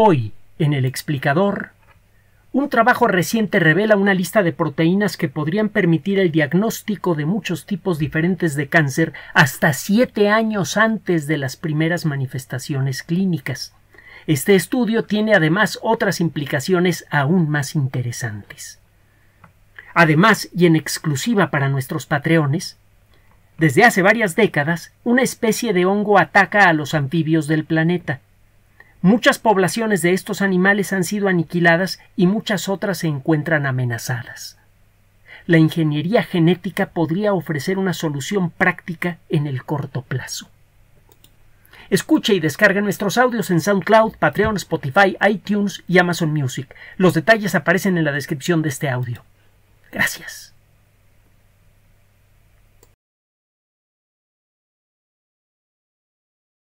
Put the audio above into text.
Hoy, en el explicador, un trabajo reciente revela una lista de proteínas que podrían permitir el diagnóstico de muchos tipos diferentes de cáncer hasta siete años antes de las primeras manifestaciones clínicas. Este estudio tiene además otras implicaciones aún más interesantes. Además, y en exclusiva para nuestros patreones, desde hace varias décadas, una especie de hongo ataca a los anfibios del planeta. Muchas poblaciones de estos animales han sido aniquiladas y muchas otras se encuentran amenazadas. La ingeniería genética podría ofrecer una solución práctica en el corto plazo. Escuche y descargue nuestros audios en SoundCloud, Patreon, Spotify, iTunes y Amazon Music. Los detalles aparecen en la descripción de este audio. Gracias.